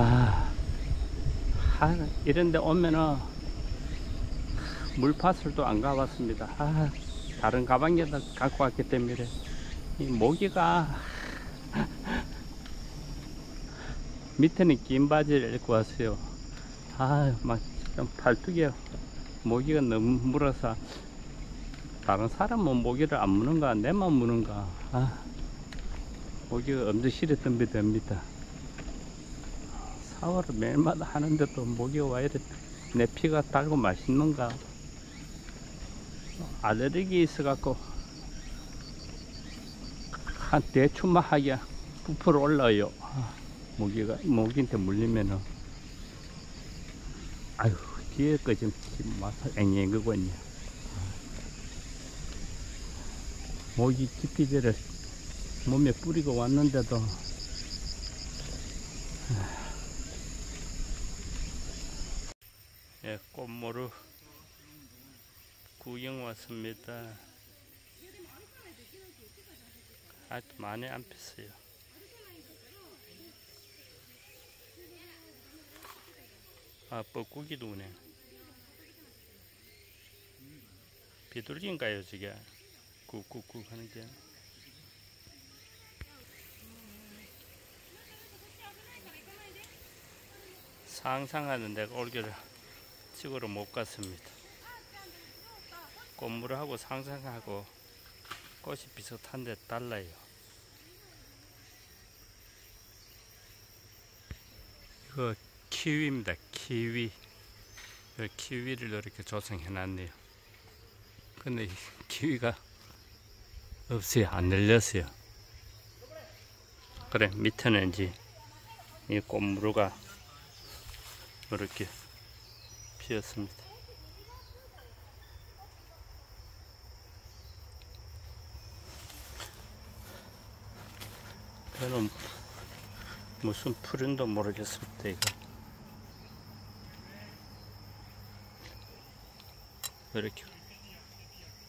아, 아 이런데 오면은 물파슬 도 안 가봤습니다. 아, 다른 가방에다 갖고 왔기 때문에 이 모기가 밑에는 긴 바지를 입고 왔어요. 아, 막좀 팔뚝에 모기가 너무 물어서 다른 사람은 모기를 안 무는가 내만 무는가 아, 모기가 엄청 실에 덤비됩니다. 샤워를 매일마다 하는데도 모기가 와 이래? 내 피가 달고 맛있는가? 알레르기 있어갖고 한 대충만 하게 부풀어 올라요. 아, 모기가 모기한테 물리면은. 아유 뒤에 거 지금 마사 앵앵거든요 모기 기피제를 몸에 뿌리고 왔는데도 예, 꽃모루 구경 왔습니다. 아직 많이 안 폈어요. 아, 뻐꾸기도 오네. 비둘기인가요, 저게? 꾹꾹꾹 하는 게. 상상하는 내가 올겨를 찍으러 못 갔습니다. 꽃무하고 상상하고 꽃이 비슷한데 달라요. 이거 키위입니다. 키위. 이 키위를 이렇게 조성해 놨네요. 근데 이 키위가 없어요. 안 열렸어요. 그래, 밑에는 이제 이 꽃무가 이렇게 피었습니다. 저는 무슨 풀인도 모르겠습니다. 이거 이렇게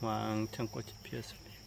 왕창 꽃이 피었습니다.